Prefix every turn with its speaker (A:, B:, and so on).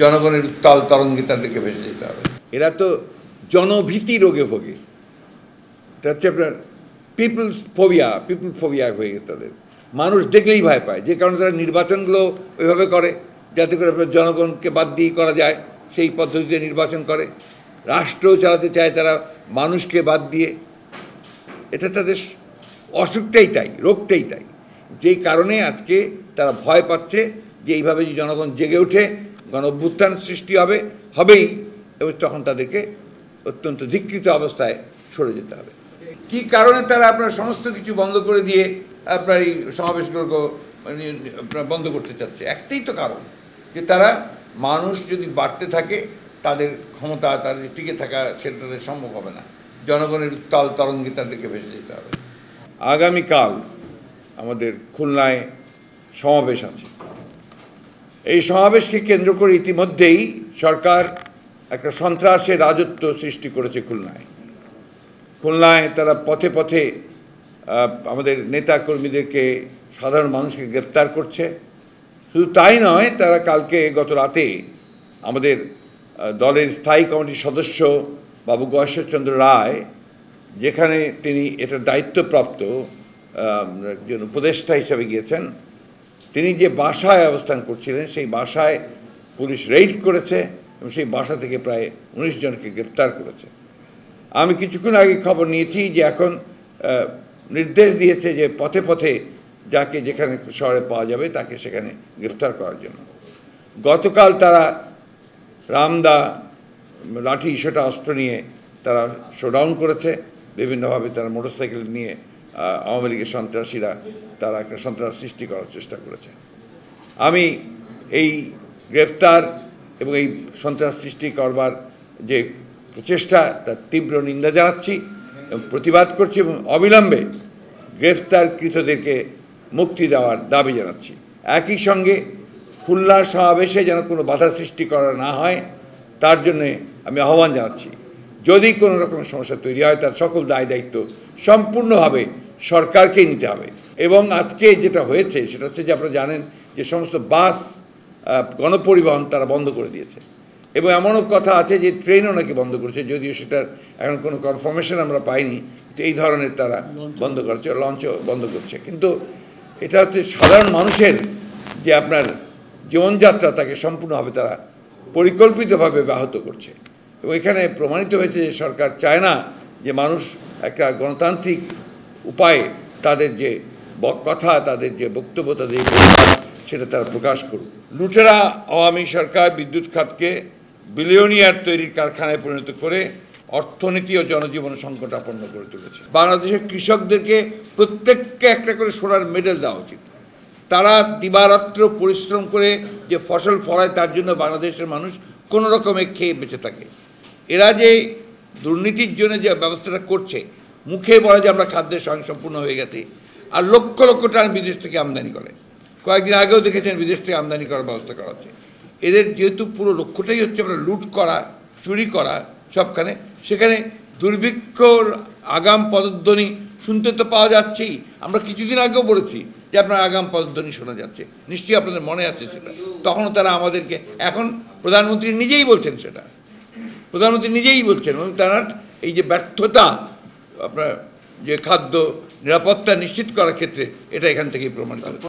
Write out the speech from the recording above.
A: জনগণের উত্তাল তরঙ্গে তাদেরকে ভেসে যেতে হবে। এরা তো জনভীতি রোগে ভোগে। এটা হচ্ছে আপনার পিপলস ফোবিয়া পিপল ফোবিয়া হয়ে গেছে তাদের। মানুষ দেখলেই ভয় পায়, যে কারণে তারা নির্বাচনগুলো ওইভাবে করে, যাতে করে আপনার জনগণকে বাদ দিয়ে করা যায়, সেই পদ্ধতিতে নির্বাচন করে। রাষ্ট্র চালাতে চায় তারা মানুষকে বাদ দিয়ে। এটা তাদের অসুখটাই তাই, রোগটাই তাই। যেই কারণে আজকে তারা ভয় পাচ্ছে যে এইভাবে যে জনগণ জেগে ওঠে গণ অভ্যুত্থান সৃষ্টি হবে, হবেই, এবং তখন তাদেরকে অত্যন্ত ধিকৃত অবস্থায় সরে যেতে হবে। কি কারণে তারা আপনার সমস্ত কিছু বন্ধ করে দিয়ে আপনার এই সমাবেশগুলোকে আপনার বন্ধ করতে চাচ্ছে? একটাই তো কারণ, যে তারা মানুষ যদি বাড়তে থাকে, তাদের ক্ষমতা, তাদের টিকে থাকা, সেটা তাদের সম্ভব হবে না। জনগণের উত্তাল তরঙ্গে তাদেরকে ভেসে যেতে হবে। আগামীকাল আমাদের খুলনায় সমাবেশ আছে। এই সমাবেশকে কেন্দ্র করে ইতিমধ্যেই সরকার একটা সন্ত্রাসের রাজত্ব সৃষ্টি করেছে খুলনায়। খুলনায় তারা পথে পথে আমাদের নেতা কর্মীদেরকে সাধারণ মানুষকে গ্রেপ্তার করছে। শুধু তাই নয়, তারা কালকে গত রাতে আমাদের দলের স্থায়ী কমিটির সদস্য বাবু গয়েশ্বরচন্দ্র রায়, যেখানে তিনি এটার দায়িত্বপ্রাপ্ত একজন উপদেষ্টা হিসেবে গিয়েছেন তিনি যে বাসায় অবস্থান করছিলেন, সেই বাসায় পুলিশ রেইড করেছে এবং সেই বাসা থেকে প্রায় উনিশ জনকে গ্রেপ্তার করেছে। আমি কিছুক্ষণ আগে খবর নিয়েছি যে এখন নির্দেশ দিয়েছে যে পথে পথে যাকে যেখানে শহরে পাওয়া যাবে তাকে সেখানে গ্রেপ্তার করার জন্য। গতকাল তারা রামদা, লাঠি সেটা অস্ত্র নিয়ে তারা শোডাউন করেছে। বিভিন্নভাবে তারা মোটরসাইকেল নিয়ে আওয়ামী লীগের সন্ত্রাসীরা, তারা একটা সন্ত্রাস সৃষ্টি করার চেষ্টা করেছে। আমি এই গ্রেফতার এবং এই সন্ত্রাস সৃষ্টি করবার যে প্রচেষ্টা, তার তীব্র নিন্দা জানাচ্ছি এবং প্রতিবাদ করছি এবং অবিলম্বে গ্রেফতারকৃতদেরকে মুক্তি দেওয়ার দাবি জানাচ্ছি। একই সঙ্গে খুলনার সমাবেশে যেন কোনো বাধা সৃষ্টি করা না হয়, তার জন্যে আমি আহ্বান জানাচ্ছি। যদি কোনো রকমের সমস্যা তৈরি হয়, তার সকল দায় দায়িত্ব সম্পূর্ণভাবে সরকারকেই নিতে হবে। এবং আজকে যেটা হয়েছে, সেটা হচ্ছে যে আপনারা জানেন যে সমস্ত বাস গণপরিবহন তারা বন্ধ করে দিয়েছে। এবং এমনও কথা আছে যে ট্রেনও নাকি বন্ধ করেছে, যদিও সেটার এখন কোনো কনফার্মেশন আমরা পাইনি তো এই ধরনের তারা বন্ধ করছে লঞ্চও বন্ধ করছে। কিন্তু এটা হচ্ছে সাধারণ মানুষের যে আপনার জীবনযাত্রা, তাকে সম্পূর্ণভাবে তারা পরিকল্পিতভাবে ব্যাহত করছে। এবং এখানে প্রমাণিত হয়েছে যে সরকার চায় না যে মানুষ একটা গণতান্ত্রিক উপায়ে তাদের যে কথা, তাদের যে বক্তব্য, তাদের সেটা তারা প্রকাশ করুক। লুটেরা আওয়ামী সরকার বিদ্যুৎ খাতকে বিলিয়নিয়ার তৈরির কারখানায় পরিণত করে অর্থনীতি ও জনজীবন সংকটাপন্ন করে তুলেছে। বাংলাদেশের কৃষকদেরকে প্রত্যেককে একটা করে সোনার মেডেল দেওয়া উচিত। তারা দিবারাত্র পরিশ্রম করে যে ফসল ফলায়, তার জন্য বাংলাদেশের মানুষ কোনো রকমে খেয়ে বেঁচে থাকে। এরা যে দুর্নীতির জন্য যে ব্যবস্থাটা করছে মুখে বলে যে আমরা খাদ্যের স্বয়ংসম্পূর্ণ হয়ে গেছি। আর লক্ষ লক্ষ টান বিদেশ থেকে আমদানি করে। কয়েকদিন আগেও দেখেছেন বিদেশ থেকে আমদানি করার ব্যবস্থা করা হচ্ছে। এদের যেহেতু পুরো লক্ষ্যটাই হচ্ছে আমরা লুট করা, চুরি করা সবখানে, সেখানে দুর্ভিক্ষর আগাম পদধ্বনি শুনতে তো পাওয়া যাচ্ছেই। আমরা কিছুদিন আগেও বলেছি যে আপনার আগাম পদধ্বনি শোনা যাচ্ছে। নিশ্চয়ই আপনাদের মনে আছে সেটা। তখনও তারা আমাদেরকে, এখন প্রধানমন্ত্রী নিজেই বলছেন সেটা। প্রধানমন্ত্রী নিজেই বলছেন এবং তারা এই যে ব্যর্থতা আপনার যে খাদ্য নিরাপত্তা নিশ্চিত করার ক্ষেত্রে এটা এখান থেকেই প্রমাণ করে।